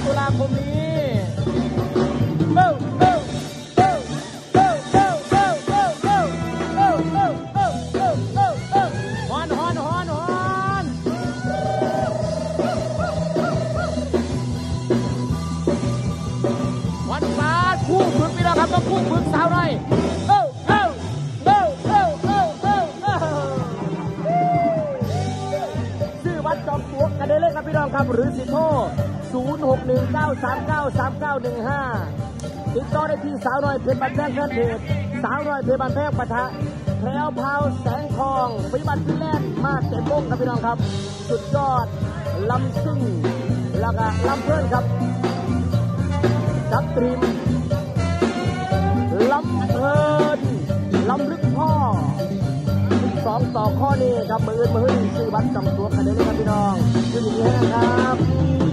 16 ตุลาคมนี้ วันฟ้าคู่ฝึกนี่นะครับก็คู่ฝึกสาวน้อย ชื่อวัวกันได้เลยครับพี่น้องครับ หรือสิโทร0619393915 ติดต่อได้ที่สาวน้อยเพชรบันแพงแฟนเพจสาวน้อยเพชรบันแพงปะทะแพรวพาวแสงทองพิบัติพิแลนด์มาเต็มวงครับพี่น้องครับ สุดยอดลำซิ่งแล้วก็ลำเพื่อนครับจับตรีมลำเพลินลำลึกพ่อ องต่อข้อนี้ครับมือมืออื่นซื้อบัตรจำตัวคะแนนนะครับพี่น้องคืออย่างนี้นะครับ